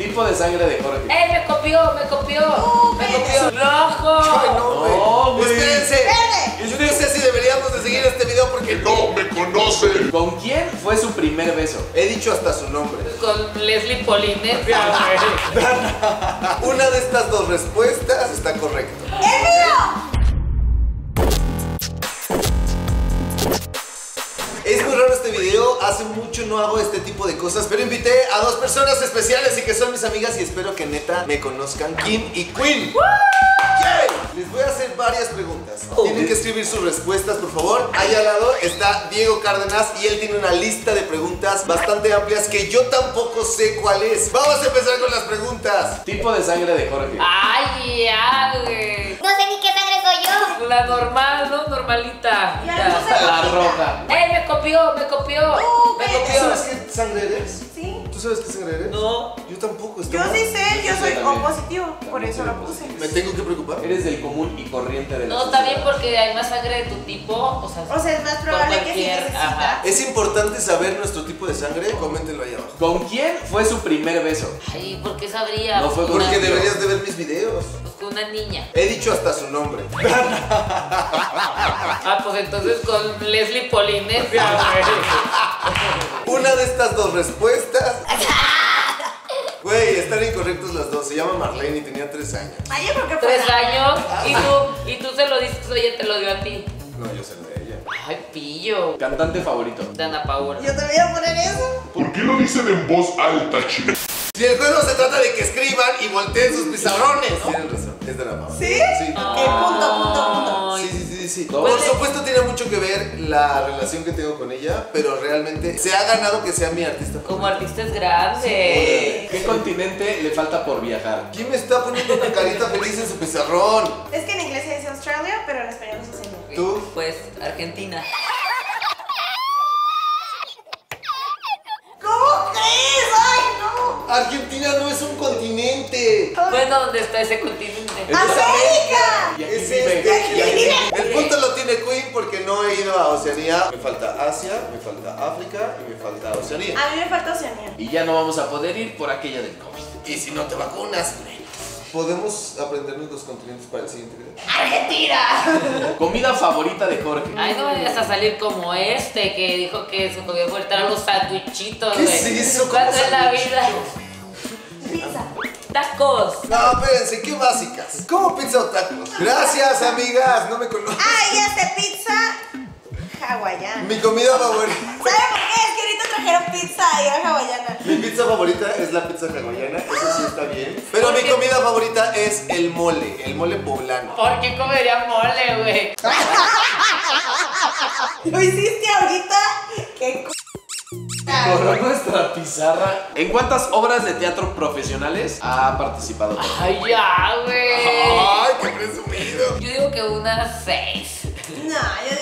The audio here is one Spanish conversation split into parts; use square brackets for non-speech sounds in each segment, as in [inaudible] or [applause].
Tipo de sangre de Jorge. ¡Eh, me copió, me copió! No, ¡Me copió! ¡Rojo! Ay, no, güey. No, no sé si deberíamos de seguir este video porque No me conocen. ¿Con quién fue su primer beso? he dicho hasta su nombre. Con Leslie Polinesia, [laughs] güey. Una de estas dos respuestas está correcta. Mucho no hago este tipo de cosas, pero invité a dos personas especiales y que son mis amigas y espero que neta me conozcan, Kim y Queen. Les voy a hacer varias preguntas. Tienen que escribir sus respuestas, por favor. Ahí al lado está Diego Cárdenas y él tiene una lista de preguntas bastante amplias que yo tampoco sé cuál es. Vamos a empezar con las preguntas. Tipo de sangre de Jorge. ¡Ay, ya, güey! No sé ni qué sangre soy yo. La normal, ¿no? Normalita. Ya, Ya. no sé. La roja. ¡Eh, me copió, me copió! Uh, ¡Me verde. ¿Tú copió! sabes qué sangre eres? Sí. ¿Tú sabes qué sangre eres? No. Yo tampoco. Yo mal. sí sé, yo soy también. O positivo, por eso lo puse. ¿Me tengo que preocupar? Eres del común y corriente de la No, sociedad. porque hay más sangre de tu tipo. O sea, O sea, es más probable que sí ajá. ¿Es importante saber nuestro tipo de sangre? Coméntenlo ahí abajo. ¿Con quién fue su primer beso? Ay, ¿por qué sabría? No fue con Porque deberías de ver mis videos. Una niña. He dicho hasta su nombre. [laughs] Ah, pues entonces con Leslie Polinesia, güey. Una de estas dos respuestas. Güey, están incorrectos las dos. Se llama Marlene y tenía tres años. Ay, yo creo que fue Tres años y tú, y tú se lo dices, oye, te lo dio a ti. No, yo sé de ella. Ay, pillo. Cantante favorito. Dana Paola. Yo te voy a poner eso. ¿Por qué lo dicen en voz alta, chico? Si el juego se trata de que escriban y volteen sus pizarrones. Tienen razón, es de la mamá. ¿Sí? Sí. ¿Qué punto, punto, punto? Sí, sí, sí, sí. No. Por supuesto tiene mucho que ver la relación que tengo con ella, pero realmente se ha ganado que sea mi artista. Como artista es grande. ¿Qué continente le falta por viajar? ¿Quién me está poniendo una carita feliz en su pizarrón? Es que en inglés se dice Australia, pero en español no. ¿Tú? Pues Argentina. ¿Cómo crees? ¡Ay, no! Argentina no es un continente. Bueno, ¿dónde está ese continente? Es ¡América! Y aquí Es vive. este. Y aquí vive. El punto lo tiene Queen porque no he ido a Oceanía. Me falta Asia, me falta África y me falta Oceanía. A mí me falta Oceanía. Y ya no vamos a poder ir por aquella del COVID. Y si no te vacunas, ¿podemos aprendernos los continentes para el siguiente video? ¡Argentina! [laughs] Comida favorita de Jorge. Ay, no vayas a salir como este que dijo que su comida favorita eran los sandwichitos, ¿Qué güey. es eso? ¿Cómo ¿Cuándo en la vida? Pizza. Tacos. No, espérense, qué básicas. ¿Cómo pizza o tacos? Gracias, amigas, no me conocen. Ah, ya sé, pizza hawaiana. Mi comida favorita. ¿Saben por qué? Es que ahorita trajeron pizza y era hawaiana. Mi pizza favorita es la pizza hawaiana, eso sí está bien. Pero ¿Por mi qué? comida favorita es el mole, el mole poblano. ¿Por qué comería mole, güey? [laughs] ¿Lo hiciste ahorita? ¡Qué c... Nuestra pizarra. ¿En cuántas obras de teatro profesionales ha participado? Ay, ya, güey. ¡Ay, qué presumido! Yo digo que unas seis. No, yo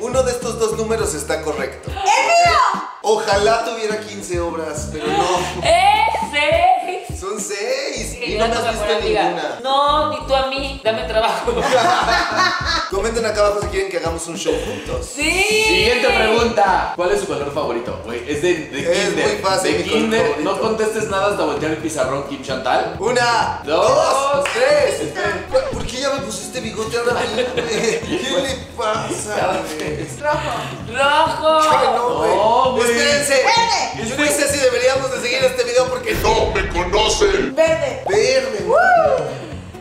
Uno de estos dos números está correcto. ¡El mío! Ojalá tuviera 15 obras, pero no. ¡Eh, seis! Son 6 Que y no me has visto ninguna. No, ni tú a mí. Dame trabajo. [laughs] Comenten acá abajo si quieren que hagamos un show juntos. Sí. Siguiente pregunta. ¿Cuál es su color favorito? Güey, es de, de Es Kinder. muy fácil, De mi color Kinder. favorito. No contestes nada hasta voltear el pizarrón, Kim Chantal. Una, Dos, dos, tres. Esperen. ¿Por qué ya me pusiste bigote ahora güey? ¿Qué le pasa? Güey? Rojo. Rojo. Ay, no, güey. No, güey. Espérense. Verde. Yo no sé si deberíamos de seguir este video porque No me conocen. Verde. Verde.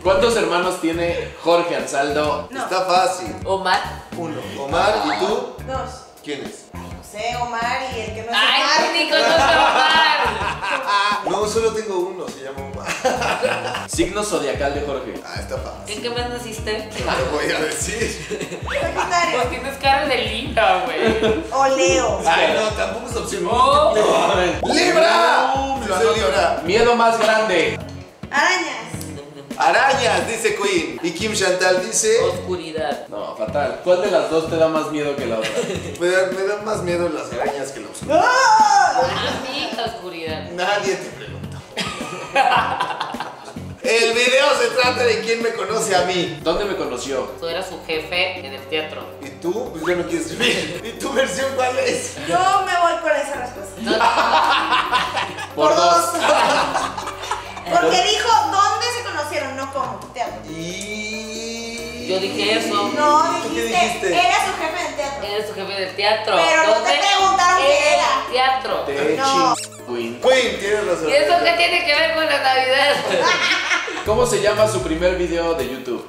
¿Cuántos hermanos tiene Jorge Ansaldo? No. Está fácil. Omar. Uno. Omar, ¿y tú? Dos. ¿Quién es? No sé, Omar y el que no es Ay, Omar. ni conozco a Omar. [laughs] No, solo tengo uno, se llama Omar. Signo zodiacal de Jorge. Ah, está fácil. ¿En qué mes naciste? No te voy a decir. Pues tienes cara de linda, güey. O Leo. Ay, no, tampoco es opción. Oh. ¡Libra! Sí, soy. Libra. Miedo más grande. Arañas. Arañas, dice Queen. Y Kim Chantal dice. Oscuridad. No, fatal. ¿Cuál de las dos te da más miedo que la otra? [laughs] Me dan, me dan más miedo las arañas que la oscuridad. Trata de quién me conoce a mí. ¿Dónde me conoció? Tú eras su jefe en el teatro. ¿Y tú? Pues ya no quieres vivir. ¿Y tu versión cuál es? Yo me voy por esa respuesta. No, [laughs] Por dos. [laughs] Porque dijo dónde se conocieron, no cómo. Teatro. Y... Yo dije eso. No, ¿Tú qué dijiste, dijiste? era su jefe del teatro. Eres su jefe del teatro. Pero no te preguntaron qué era. teatro. Te No. Queen. Queen, tienes razón. ¿Y eso qué tiene que ver con la Navidad? [laughs] ¿Cómo se llama su primer video de YouTube?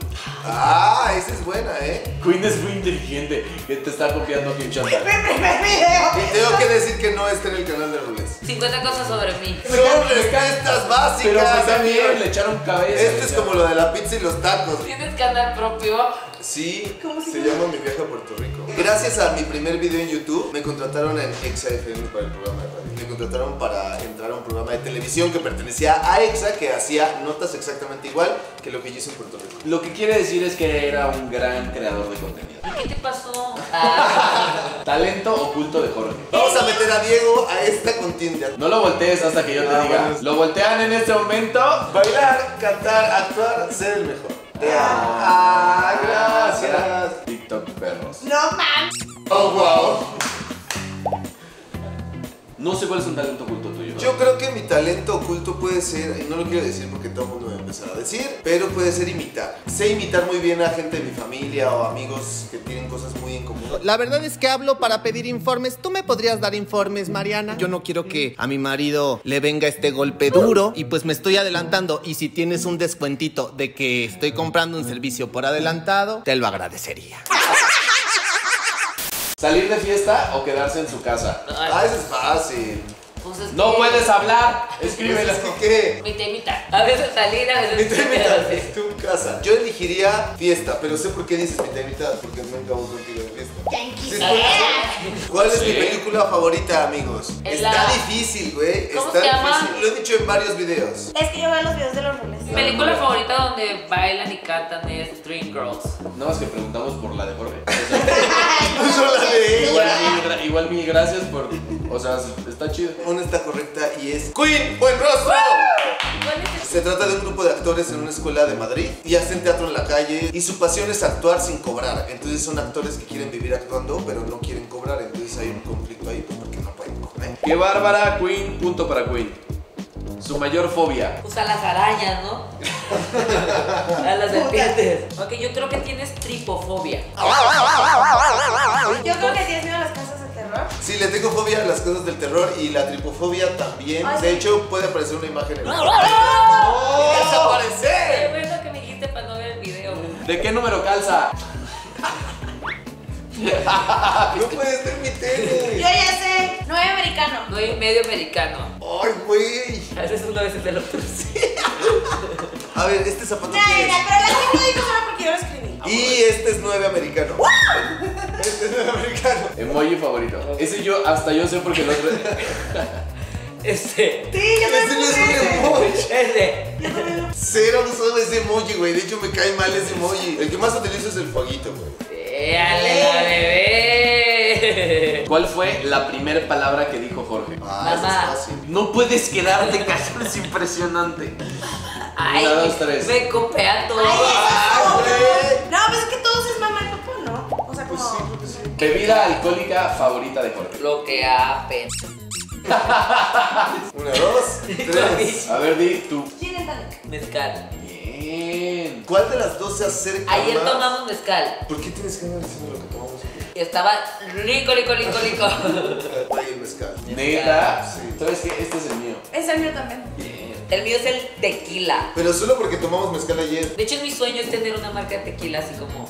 Ah, esa es buena, ¿eh? Queen es muy inteligente, que te está copiando Kim Chantal. Mi primer video. Y tengo que decir que no está en el canal de Rules. 50 cosas sobre mí. Son respuestas Pero básicas, me también le echaron cabeza. Este es como lo de la pizza y los tacos. ¿Tienes canal propio? Sí, ¿Cómo se se llama? llama Mi Viaje a Puerto Rico. Gracias a mi primer video en YouTube, me contrataron en EXA FM para el programa de radio. Me contrataron para entrar a un programa de televisión que pertenecía a EXA, que hacía notas exactamente igual que lo que yo hice en Puerto Rico. Lo que quiere decir es que era un gran creador de contenido. ¿Y qué te pasó? Ah, [laughs] Talento oculto de Jorge. Vamos a meter a Diego a esta contienda. No lo voltees hasta que yo te Ah, diga. bueno. Lo voltean en este momento. Bailar, cantar, actuar, ser el mejor. Te amo. Ah, gracias. TikTok perros. No mames. Oh, wow. No sé cuál es un talento oculto tuyo. Yo creo que mi talento oculto puede ser, y no lo quiero decir porque todo el mundo me va a empezar a decir, pero puede ser imitar. Sé imitar muy bien a gente de mi familia o amigos que tienen cosas muy en común. La verdad es que hablo para pedir informes. ¿Tú me podrías dar informes, Mariana? Yo no quiero que a mi marido le venga este golpe duro y pues me estoy adelantando. Y si tienes un descuentito de que estoy comprando un servicio por adelantado, te lo agradecería. [laughs] ¿Salir de fiesta o quedarse en su casa? Ah, eso es fácil. pues es No que- puedes hablar. Escríbelo. Es que, ¿qué? Mitad y mitad. A veces salir, a veces mitad, quedarse. en tu casa. Yo elegiría fiesta, pero sé por qué dices mitad y mitad, porque nunca voy contigo en fiesta. ¿Quién Sí, quisiera? ¿Cuál es mi Sí. película favorita, amigos? Es Está la- difícil, güey. ¿Cómo Está se llama? difícil. Lo he dicho en varios videos. Es que yo veo los videos de los roles. Mi película favorita donde bailan y cantan es Dream Girls. No más que preguntamos por la de Jorge. [laughs] [laughs] Puso la de igual, ella. mil, gra- igual mil gracias por. O sea, está chido. Una está correcta y es Queen, buen rostro. ¿Cuál es Se trata de un grupo de actores en una escuela de Madrid y hacen teatro en la calle y su pasión es actuar sin cobrar. Entonces son actores que quieren vivir actuando pero no quieren cobrar. Entonces hay un conflicto ahí porque no pueden comer. Qué bárbara, Queen. Punto para Queen. Su mayor fobia. Pues a las arañas, ¿no? [laughs] a las serpientes. Ok, yo creo que tienes tripofobia. Yo creo que tienes miedo a las. Sí, le tengo fobia a las cosas del terror y la tripofobia también. Ay, De sí. hecho, puede aparecer una imagen en el... ¡Oh! ¡Oh! Qué ¡Desaparecer! bueno que me dijiste para no ver el video. ¿De qué número calza? [laughs] No puede estar mi Yo tenis. ya sé. Nueve americano. No hay medio americano. Ay, güey. A veces uno a veces del otro. [laughs] [laughs] A ver, este zapato pero la gente dijo solo porque yo lo escribí. Y este es 9 americano. Este es 9 americano. Emoji favorito. Ese yo, hasta yo sé porque el otro. [laughs] Este. Sí, yo Este no es un emoji. Este. Cero uso ese emoji, güey. De hecho, me cae mal ese emoji. El que más utilizo es el fueguito, güey. ¡Éale la bebé! ¿Cuál fue la primera palabra que dijo Jorge? Ah, eso Mamá. es fácil. No puedes quedarte callado, es impresionante. Ay, Una, dos, tres. me copia todo. Ay, güey. No, pues es que todos Bebida alcohólica favorita de Jorge. Lo que happen. [laughs] Una, dos, tres. A ver, di tú. ¿Quién es Dani? Mezcal. Bien. ¿Cuál de las dos se acerca Ayer más? tomamos mezcal. ¿Por qué tienes que andar diciendo lo que tomamos? Y estaba rico, rico, rico, rico. [laughs] Ahí el mezcal. Neta. Sí. ¿Sabes qué? Este es el mío. Es el mío también. Bien. El mío es el tequila. Pero solo porque tomamos mezcal ayer. De hecho, mi sueño es tener una marca de tequila así como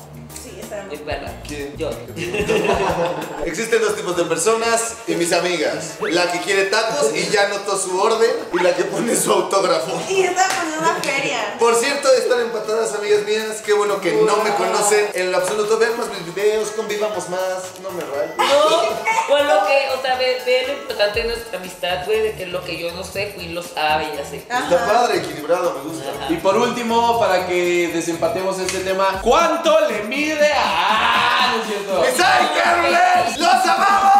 muy perra. ¿Quién? Yo. [laughs] Existen dos tipos de personas y mis amigas. La que quiere tacos y ya anotó su orden y la que pone su autógrafo. Y estaba poniendo una feria. Por cierto, están empatadas, amigas mías. Qué bueno que no me conocen en lo absoluto. Vean más mis videos, convivamos más. No me rayen. [laughs] No, pues lo que, o sea, ve, ve lo importante de nuestra amistad, güey, de que lo que yo no sé, Queen lo sabe y así. Está padre, equilibrado, me gusta. Ajá. Y por último, para que desempatemos este tema, ¿cuánto le mide a... Ah, no es cierto. ¡Los amamos!